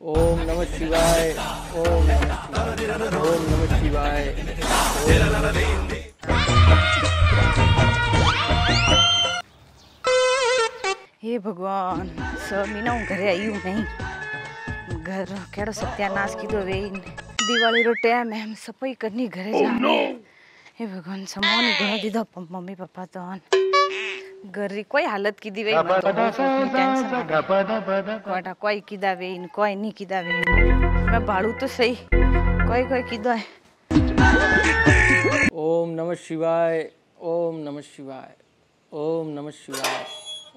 ओम नमः शिवाय ओम ओम नमः शिवाय हे भगवान मीना हूँ घरे आई हूँ नहीं। घर कड़ो सत्यानाश कीधो वे दिवाली रो टाइम है हम सफ़ाई करनी घरे oh जा हे भगवान समान घणो दीदो मम्मी पापा तो घरी कोई हालत की दिवे कोटा कोई की दावे इन कोई नहीं की दावे मैं भाड़ू तो सही कोई कोई की दो ओम नमः शिवाय ओम नमः शिवाय ओम नमः शिवाय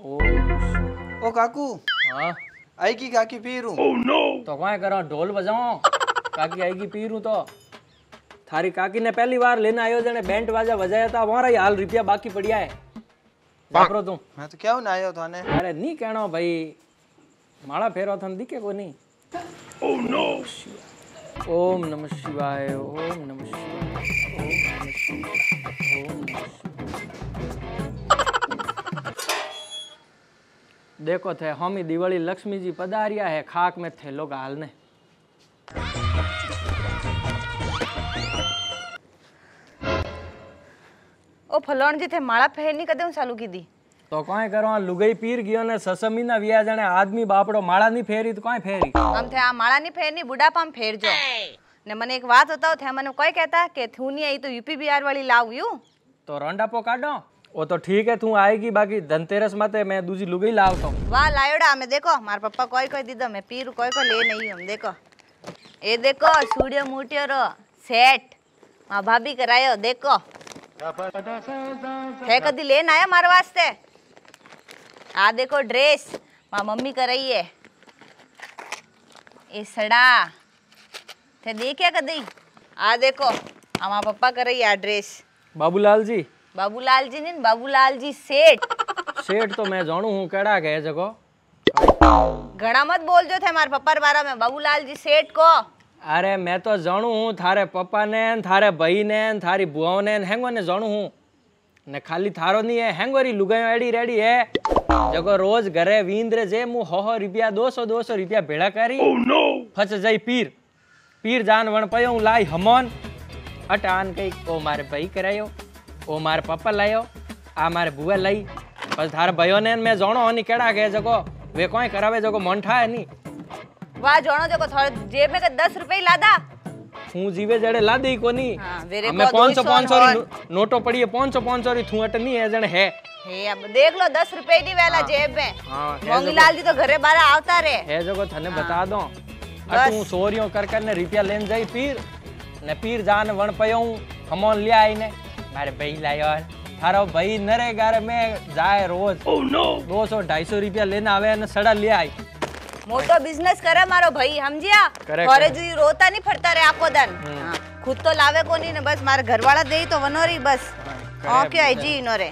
ओम ओ काकू हाँ आएगी काकी पी रू oh, no. तो क्या करो ढोल बजाओ काकी आएगी पी रू तो थारी काकी ने पहली बार लेना आयो बैंड बाजा बजाया था वहाँ हाल रुपया बाकी पड़िया है वापरो तुम मैं तो क्या ना आयो थाने अरे नहीं कहना भाई माड़ा फेरो थन दिखे को नहीं ओम नमः शिवाय ओम नमः शिवाय ओम नमः शिवाय ओम नमः शिवाय। देखो थे हमी दिवाली लक्ष्मी जी पधारिया है खाक में थे लोग हाल ने ओ फलण जी थे माला फेरनी कदे हूँ चालू की दी तो काई करो लुगाई पीर गियो ने ससमी ना विया जने आदमी बापड़ो माला नहीं फेरी तो काई फेरी हम थे आ माला नहीं फेरनी बुढ़ापा में फेर जो ने मने एक बात बताओ थे मने कोई कहता के थू आई तो यूपी बिहार वाली लाव यू तो रंडापो काढो वो तो ठीक है तू आएगी बाकी धनतेरस माते मैं दूजी लुगाई लाव तो वाह लायोड़ा मैं देखो मार पप्पा कोई कोई दीदो मैं पीर कोई को ले नहीं हम देखो ए देखो सूर्य मूटियो रो सेट माँ भाभी करायो देखो હે કદી લેન આયા મારા વાસ્તે આ દેખો ડ્રેસ માં મમ્મી કરાઈ હે એ સડા તે દેખ્યા કદી આ દેખો આ મારા પપ્પા કરાઈ આ ડ્રેસ बाबूलाल जी બાબુલાલજી ને બાબુલાલજી સેઠ सेठ तो मैं जानू हूँ केड़ा के है जगह ઘણા મત બોલજો થે મારા પપ્પા બારા મેં બાબુલાલજી શેઠ કો अरे मैं तो जानू हूँ थारे पप्पा ने न थारे भाई ने न थारी बुआओं ने न हेंगो ने जानू हूँ। ने खाली थारो नहीं है हेंगोरी लुगायो एडी रेडी है। जगो रोज घरे वींद्रे जे मु हो हो रुपया दो सौ दो सौ रुपया भेड़ा करी। फच जाई पीर। पीर जान वण पयो हूँ लाई हमोन। अटान कई ओ मारे भाई करायो ओ मारे पप्पा लायो आ मारे बुआ लाई। बस थारे भाइयों ने न मैं जानो हनी વાહ જોણો જો થોડે જેબ में के दस रुपए ही लादा હું જીવે જડે લાદી કોની હા, વેરે અમે કો પાંચસો 200 પાંચસો હોત. રી નોટો પડીએ પાંચસો પાંચસો રી થું અટ નહીં હે જણે હે હે अब देख लो दस रुपए ही नहीं वेला जेब में हाँ, है मोंगीलाल जी तो घरे बारा आवता रे હે જગો તને બતા દો અટ હું સોરિયો કર કર ને રૂપિયા લઈને જઈ પીર ને પીર જાન વણ પયો હું હમોન લે આઈને મારે ભાઈ લાયો થારો ભાઈ નરે ગારે મેં જાય રોજ દો સો ઢાઈસો રૂપિયા લઈને આવે અને સડા લે આઈ મોટો બિઝનેસ કરે મારો ભાઈ સમજ્યા કરે, ઘરે કરે. જોઈ રોતા નહીં ફરતા રે આખો દન હા. ખુદ તો લાવે કોની ને બસ મારા ઘરવાળા દે તો વનોરી બસ કરે ઓકે જી નો રે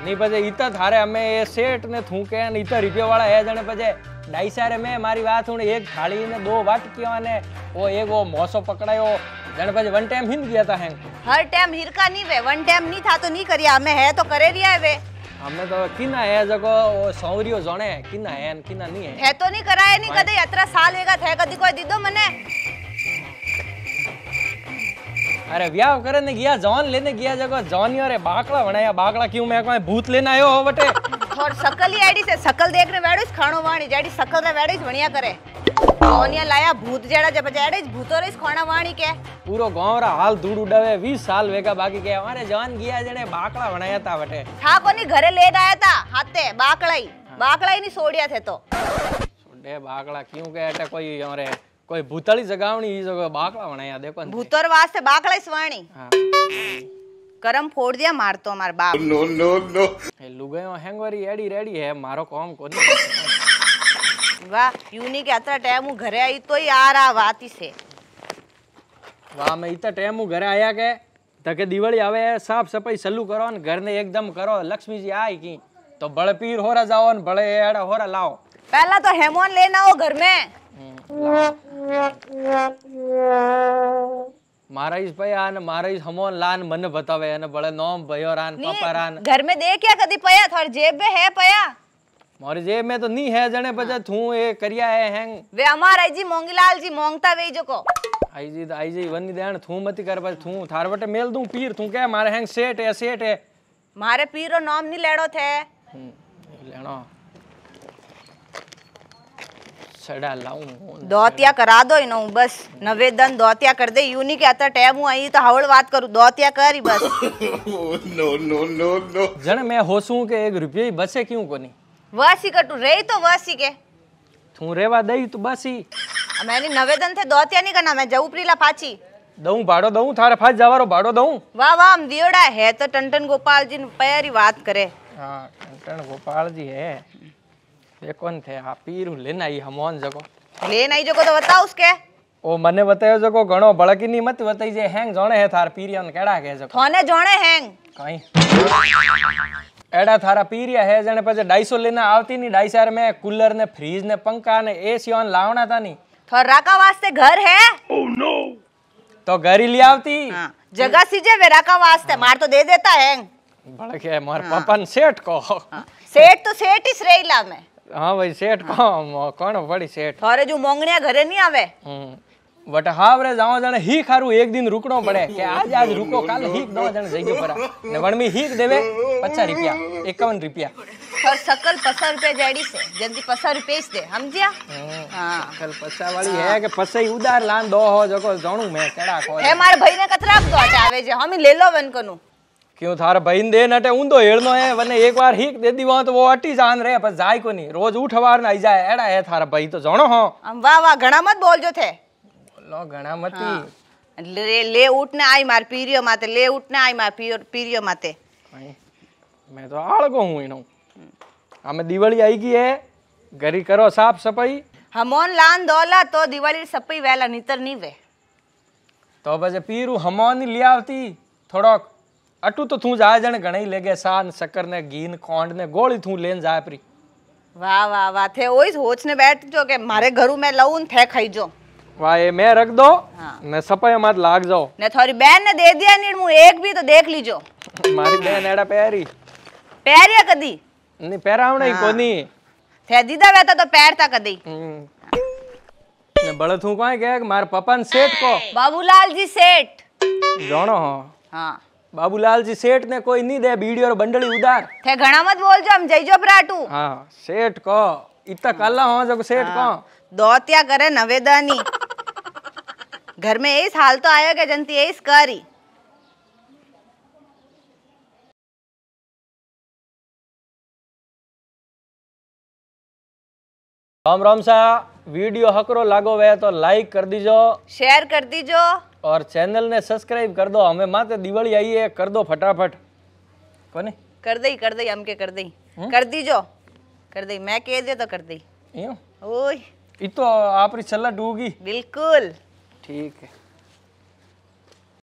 નહીં પછી ઈતા થારે અમે એ સેટ ને થૂં કે ને ઈતા રૂપિયા વાળા હે જણે પછી ડાઈસારે મેં મારી વાત હું એક થાળી ને દો વાટકીઓ અને ઓ એક ઓ મોસો પકડાયો જણે પછી વન ટાઈમ હિંદ ગયા તા હેંગ હર ટાઈમ હિરકા નહીં વે વન ટાઈમ નહીં થાતો નહીં કર્યા અમે હે તો કરે રહ્યા વે અમે તો કિના હે જગો ઓ સૌરિયો જણે કિના હે ને કિના નહીં હે હે તો નહીં કરાય નહીં કદી અતરા સાલ વેગા થયા કદી કોઈ દીધો મને અરે વ્યાવ કરે ને ગયા જવાન લેને ગયા જગો જવાનિયો રે બાકડા વણાયા બાકડા ક્યું મેં કોઈ ભૂત લેને આવ્યો હો વટે થોડ શકલી આઈડી છે શકલ દેખ ને વેડું જ ખાણો વાણી જેડી શકલ રે વેડી જ વણિયા કરે કોનિયા લાયા ભૂત જેડા જે પછી એડે જ ભૂતો રહીશ ખાણા વાણી કે પૂરો ગાંવરા હાલ ધૂળ ઉડાવે 20 સાલ વેગા બાકી કે અમારે જવાન ગયા જણે બાકડા વણાયા તા વટે થા કોની ઘરે લેન આયા તા હાતે બાકળાઈ બાકળાઈ ની સોડિયા થે તો ડે બાકડા ક્યું કે એટલે કોઈ અમારે કોઈ ભૂતળી જગાવણી ઈ જગો બાકડા વણાયા દેખો ને ભૂતોર વાસ્તે બાકળાઈ સ્વાણી હા કરમ ફોડ દિયા મારતો માર બાપ એ લુગાયો હેંગવરી એડી રેડી હે મારો કોમ કોની વાહ યુની કે આટલા ટાઈમ હું ઘરે આવી તોય આરા વાતી છે વાહ મેં તો ટાઈમ હું ઘરે આવ્યા કે તો કે દિવાળી આવે સાફ સફાઈ સલ્લું કરો ને ઘરને એકદમ કરો લક્ષ્મીજી આય કી તો ભળે પીર હોરા જાઓ ને ભળે એડા હોરા લાવો પહેલા તો હેમોન લેને આવો ઘર મેં મહારાજ ભાઈ આને મહારાજ હમોન લાન મને બતાવે અને ભળે નોમ ભયો રાન પાપા રાન ઘર મેં દે ક્યાં કદી પયા થોડી જેબ હે પયા मारी जेब में तो नहीं है जने बजट हूँ ए करिया है हैंग वे अमार आई जी मोंगीलाल जी मोंगता वे जो को आई जी आई जी वन देन थू मत कर बस थू थार बटे मेल दूँ पीर थू के मारे हैंग सेट है सेट है मारे पीर रो नाम नहीं लेड़ो थे लेणो सड़ा लाऊं दोतिया करा दो इनो बस नवेदन दोतिया कर दे यूनी के आता टैब हूँ आई तो हवल बात करू दोतिया कर ही बस नो नो नो नो जण मैं होसू के एक रुपये ही बचे क्यों कोनी વસી કટું રહી તો વસી કે थू रेवा दई तो बस ही મેની નવેદન થે દોતિયા નહીં કરના મેં જવું પ્રીલા પાછી દઉં ભાડો દઉં થારે ફાજ જવારો ભાડો દઉં વાહ વાહ આમ દિયોડા હે તો ટંટન ગોપાલજી ને પયારી વાત કરે हाँ टन गोपाल जी है ये कौन थे हाँ पीर लेना ही हमोन जगो લેન આઈ જોકો તો બતાવ ઉસકે ओ मने बतायो जगो घणो बळकी नी मत बताई जे हैंग जोणे है थार पीरियन केड़ा के जगो થોને જોણે હેંગ कहीं એડા થારા પીર્યા હે જણે પછી ડાઈસો લઈને આવતી ની ડાઈસાર મે કુલર ને ફ્રીજ ને પંખા ને એસી ઓન લાવણા તા ની. થરા કા વાસ્તે ઘર હે? Oh, ઓ નો તો ઘર લી આવતી. જગા સીજે વેરા કા વાસ્તે. માર તો દે દેતા હે ભડકે માર પપ્પા ને સેટ કો સેટ તો સેટ જ રેલા મે. હા ભાઈ સેટ કો કોણ પડી સેટ અરે જો મોંગણ્યા ઘરે ની આવે. હમ. વટહાવરે જાવા જાણે હી ખારું એક દિન રૂકણો પડે કે આજ આજ રૂકો કાલે હી દવા જાણે જઈ ગયો પરા. ને વણમી હી દેવે 50 રૂપિયા 51 રૂપિયા. પર સકલ 50 રૂપિયા જાડી છે. જલ્દી 50 રૂપિયા જ દે. સમજ્યા? હા. સકલ 50 વાળી હે કે પછી ઉદાર લાન દો હો જકો જણું મે કેડા કોઈ હે માર ભાઈને કતરાક દો આવે છે. હમી લે લો વન કનું ક્યું થાર ભાઈન દે નટે ઊંધો હેળનો હે. વને એકવાર હીક દે દીવા તો વો અટી જાન રે પણ જાય કોની? રોજ ઉઠવાર ને આઈ જાય. એડા હે થાર ભાઈ તો જણો હો. આમ વાહ વાહ ઘણા મત બોલજો થે લો ઘણા મતી લે લે ઉઠ ને આઈ માર પીરિયો માતે લે ઉઠ ને આઈ માર પીરિયો માતે મેં તો આળગો હું એનો અમે દિવાળી આવી ગઈ હે ઘરી કરો સાફ સફાઈ હમોન લાન દોલા તો દિવાળી સફાઈ વેલા નીતર નહીં વે તો પછી પીરું હમોન લી આવતી થોડોક અટુ તો તું જાય જણ ઘણી લેગે સાન શક્કર ને ઘી ને કોંડ ને ગોળી તું લેન જાય પ્રી વાહ વાહ વાહ થે ઓઈ હોચ ને બેઠ જો કે મારે ઘરું મેં લઉં ને થે ખાઈ જો वाह मैं रख दो हाँ। मैं सपाया मत लाग जाओ ने थारी बहन ने दे दिया नीड़ मु एक भी तो देख लीजो मारी बहन एड़ा पैरी पैरिया कदी नहीं पैरावना ही कोनी थे दीदा वेता तो पैर ता कदी ने बड़े थू कोई के मार पपन सेठ को बाबूलाल जी सेठ जानो हो हाँ बाबूलाल जी सेठ ने कोई नहीं दे बीड़ी और बंडली उधार थे घणा मत बोल जो हम जई पराटू हाँ सेठ को इतना काला हो जो सेठ को दोतिया करे नवेदानी घर में एस हाल तो आयो के जनती एस करी? राम राम सा वीडियो हकरो लागो वे तो लाइक कर दीजो। शेयर कर दीजो। और चैनल ने सब्सक्राइब कर दो हमें माते दिवाली आई है कर दो फटाफट। कोनी कर दई कर दई हम के कर दई कर दीजो। कर दई मैं कह दे तो कर दई यूँ ओय ई तो आपरी सलाह डूगी। बिल्कुल। ठीक है।